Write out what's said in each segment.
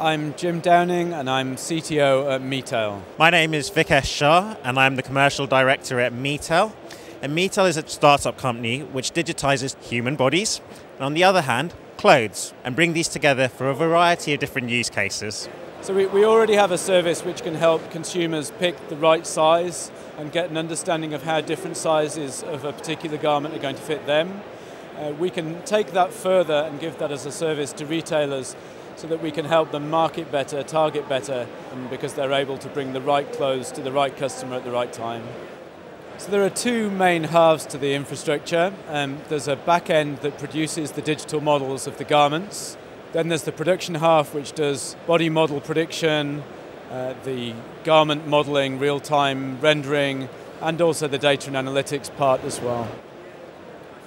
I'm Jim Downing and I'm CTO at Metail. My name is Vikesh Shah and I'm the Commercial Director at Metail. And Metail is a startup company which digitizes human bodies and, on the other hand, clothes, and bring these together for a variety of different use cases. So, we, we already have a service which can help consumers pick the right size and get an understanding of how different sizes of a particular garment are going to fit them. Uh, we can take that further and give that as a service to retailers so that we can help them market better, target better, because they're able to bring the right clothes to the right customer at the right time. So there are two main halves to the infrastructure. Um, there's a back end that produces the digital models of the garments. Then there's the production half, which does body model prediction, uh, the garment modeling, real time rendering, and also the data and analytics part as well.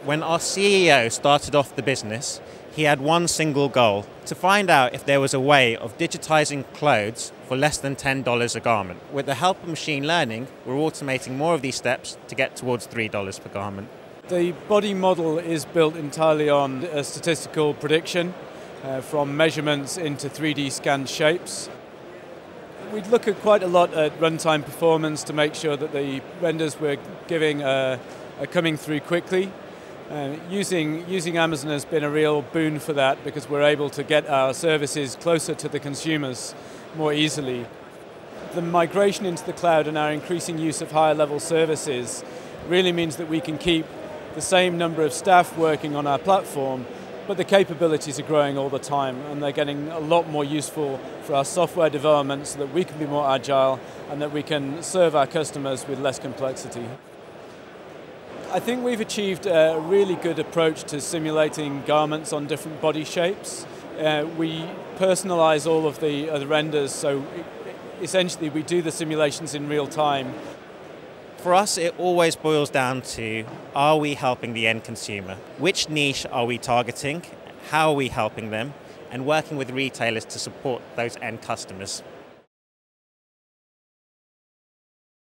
When our CEO started off the business, he had one single goal to find out if there was a way of digitizing clothes for less than $10 a garment. With the help of machine learning, we're automating more of these steps to get towards $3 per garment. The body model is built entirely on a statistical prediction uh, from measurements into 3D scanned shapes. We'd look at quite a lot at runtime performance to make sure that the renders we're giving are, are coming through quickly uh, using, using Amazon has been a real boon for that because we're able to get our services closer to the consumers more easily. The migration into the cloud and our increasing use of higher level services really means that we can keep the same number of staff working on our platform, but the capabilities are growing all the time and they're getting a lot more useful for our software development so that we can be more agile and that we can serve our customers with less complexity. I think we've achieved a really good approach to simulating garments on different body shapes. Uh, we personalize all of the, uh, the renders, so essentially we do the simulations in real time. For us, it always boils down to are we helping the end consumer? Which niche are we targeting? How are we helping them? And working with retailers to support those end customers.